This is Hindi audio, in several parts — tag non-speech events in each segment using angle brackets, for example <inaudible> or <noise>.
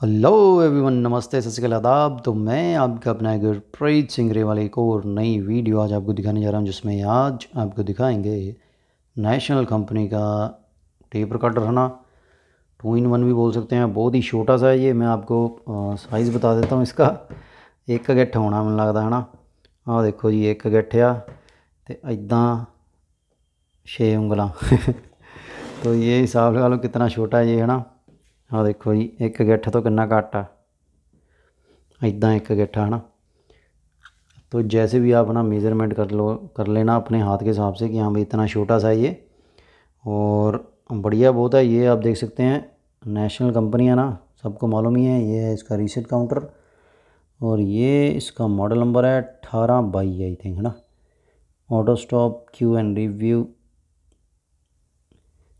हेलो एवरीवन नमस्ते सत श्रीकाल आदाब तो मैं आपका अपना गुरप्रीत सिंह रेवाल एक और नई वीडियो आज आपको दिखाने जा रहा हूँ जिसमें आज आपको दिखाएंगे नेशनल कंपनी का टेप रिकॉर्डर है ना टू इन वन भी बोल सकते हैं बहुत ही छोटा सा है ये मैं आपको साइज़ बता देता हूँ इसका एक ਗਿੱਠ होना मैंने लगता है ना ਆਹ देखो जी एक ਗਿੱਠ ਆ ਤੇ ਇਦਾਂ 6 ਉਂਗਲਾਂ तो ये हिसाब लगा लो कितना छोटा है ये है ना हाँ देखो जी एक गिट्ठ तो घट आ इदा एक गिट्ठ है ना तो जैसे भी आप ना मेज़रमेंट कर लो कर लेना अपने हाथ के हिसाब से कि हाँ भाई इतना छोटा सा ये और बढ़िया बहुत है ये आप देख सकते हैं नेशनल कंपनी है ना सबको मालूम ही है ये है इसका रीसेट काउंटर और ये इसका मॉडल नंबर है अठारह बाई आई थिंक है ना auto stop cue and review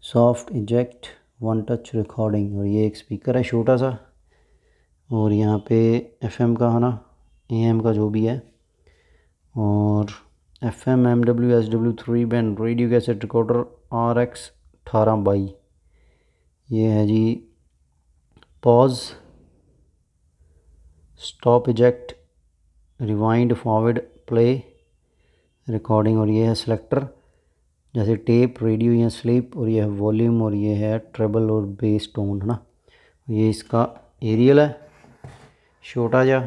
soft eject one touch recording और ये एक स्पीकर है छोटा सा, और यहाँ पे एफएम का है ना एएम का जो भी है, और F M M W S W three band radio cassette recorder R X अठारह बाई। ये है जी pause stop eject rewind forward play recording और ये है सेलेक्टर जैसे टेप, रेडियो या स्लिप और यह है वॉल्यूम और ये है ट्रेबल और बेस टोन, है ना? ये इसका एरियल है। छोटा जा,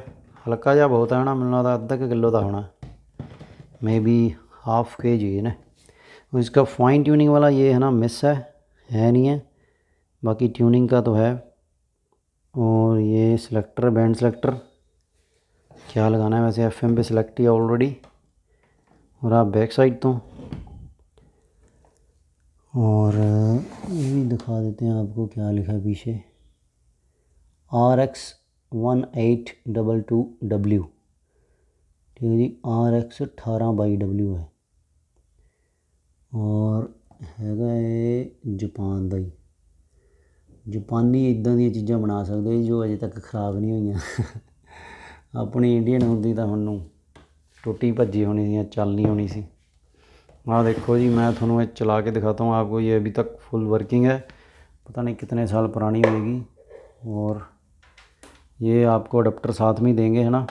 हल्का जा बहुत है ना मिलना था अद्धा किलो का होना मे बी हाफ़ के जी है ना? और इसका फाइन ट्यूनिंग वाला ये है ना मिस है है नहीं है। बाकी ट्यूनिंग का तो है। और ये सिलेक्टर बैंड सिलेक्टर क्या लगाना है वैसे एफएम पे सिलेक्ट किया ऑलरेडी और आप बैक साइड तो और ये भी दिखा देते हैं आपको क्या लिखा है पीछे R X one eight double two W ठीक है जी आर एक्स अठारह बाई डब्ल्यू है और हैगा ਇਹ ਜਾਪਾਨ ਦਾ ਹੀ ਜਾਪਾਨੀ ਇਦਾਂ ਦੀਆਂ ਚੀਜ਼ਾਂ ਬਣਾ ਸਕਦੇ ਜੋ ਅਜੇ ਤੱਕ ਖਰਾਬ ਨਹੀਂ ਹੋਈਆਂ ਆਪਣੀ ਇੰਡੀਅਨ ਹੁੰਦੀ ਤਾਂ ਹੁਣ ਨੂੰ ਟੁੱਟੀ ਭੱਜੀ ਹੋਣੀ ਸੀ ਜਾਂ ਚੱਲ ਨਹੀਂ ਹੋਣੀ ਸੀ हाँ देखो जी, मैं ये चला के दिखाता हूँ, आपको ये अभी तक फुल वर्किंग है। पता नहीं कितने साल पुरानी होगी और ये आपको अडप्टर साथ में ही देंगे, है ना?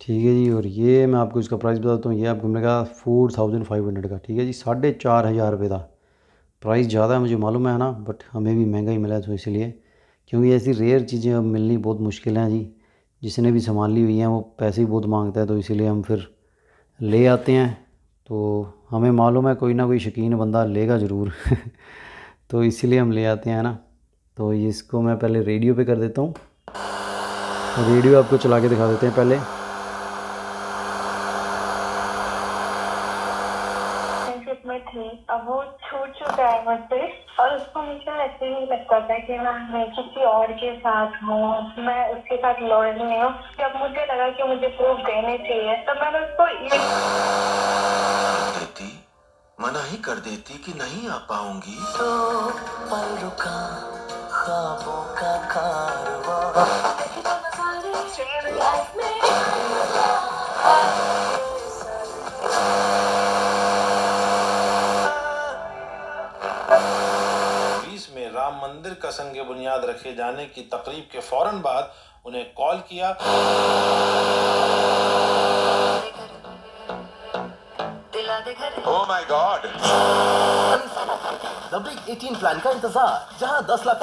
ठीक है जी, और ये मैं आपको इसका प्राइस बताता हूँ। ये आपको मिलेगा फोर थाउज़ेंड फाइव हंड्रेड का। ठीक है जी, साढ़े चार हज़ार रुपये का। प्राइस ज़्यादा है, मुझे मालूम है ना? बट हमें भी महँगा ही मिला है तो इसलिए। क्योंकि ऐसी रेयर चीज़ें अब मिलनी बहुत मुश्किल हैं जी। जिसने भी सामान ली हुई है, वो पैसे ही बहुत माँगता है तो इसीलिए हम फिर ले आते हैं। तो हमें मालूम है, कोई ना कोई शकीन बंदा लेगा ज़रूर। <laughs> तो इसीलिए हम ले आते हैं ना? तो इसको मैं पहले रेडियो पे कर देता हूँ। रेडियो आपको चला के दिखा देते हैं पहले में थी अब वो छूट चुका है मुझसे मुझे ऐसे ही लगता था कि मैं मैं किसी और के साथ हूँ मैं उसके साथ लॉयल नहीं हूँ। जब मुझे लगा कि मुझे प्रूफ देने चाहिए तो मैंने उसको ये देती मना ही कर देती कि नहीं आ पाऊँगी। तो पल रुका ख्वाबों का कारवां। रखे जाने की तकरीब के फ़ौरन बाद उन्हें कॉल किया। दिला दे घर ओह my god the big 18 plan का इंतज़ार जहाँ 10 लाख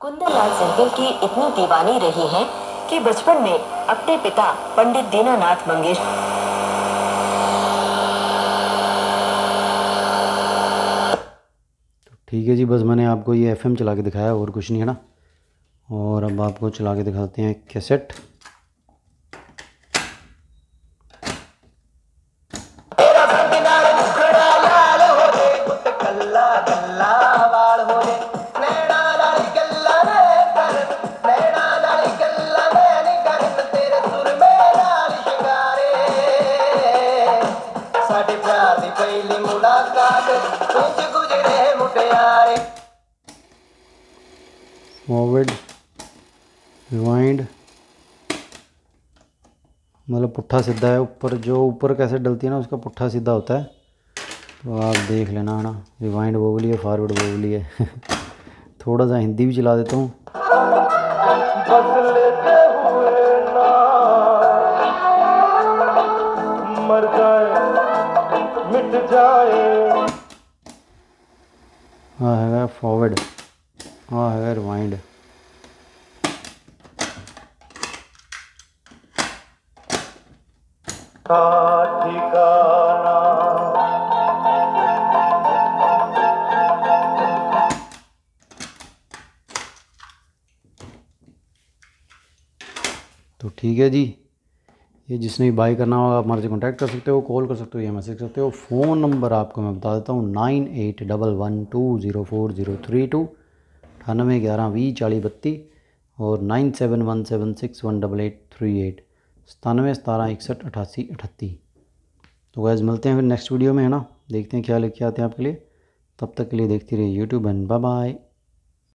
कुंदनलाल सेहगल की इतनी दीवानी रही है कि बचपन में अपने पिता पंडित दीनानाथ मंगेशकर ठीक है जी, बस मैंने आपको ये एफएम चला के दिखाया, और कुछ नहीं है ना। और अब आपको चला के दिखाते हैं कैसेट मोविड रिवाइंड मतलब पुट्ठा सीधा है ऊपर जो ऊपर कैसे डलती है ना उसका पुट्ठा सीधा होता है। तो आप देख लेना है ना रिवाइंड वो है फॉरवर्ड बोगली है। <laughs> थोड़ा सा हिंदी भी चला देता हूँ। है फॉरवर्ड हाँ है रिवाइंड तो ठीक है जी। ये जिसने भी बाई करना होगा, आप हमारे से कॉन्टैक्ट कर सकते हो कॉल कर सकते हो, या मैसेज कर सकते हो। फ़ोन नंबर आपको मैं बता देता हूँ nine eight double one two zero four zero three two अठानवे ग्यारह वी चालीस बत्ती और nine seven one seven six one double eight three eight सतानवे सतारह इकसठ अठासी अठत्ती तो गैज़ मिलते हैं फिर नेक्स्ट वीडियो में, है ना? देखते हैं क्या लेके आते हैं आपके लिए। तब तक के लिए देखती रहिए यूट्यूब एंड बाय बाय